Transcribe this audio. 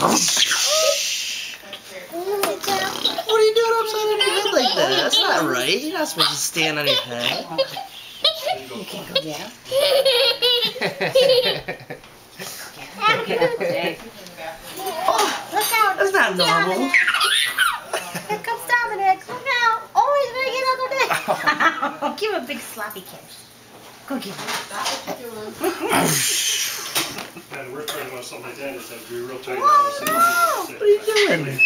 What are you doing upside on your head like that? That's not right. You're not supposed to stand on your head. You can't go get him. Oh, Look out. that's not normal. Here comes Dominic. Look out. Oh, he's gonna get out of there. give him a big sloppy kiss. Go give him. Yeah, the worst part about something like that is that we real tight. Whoa! What are you doing?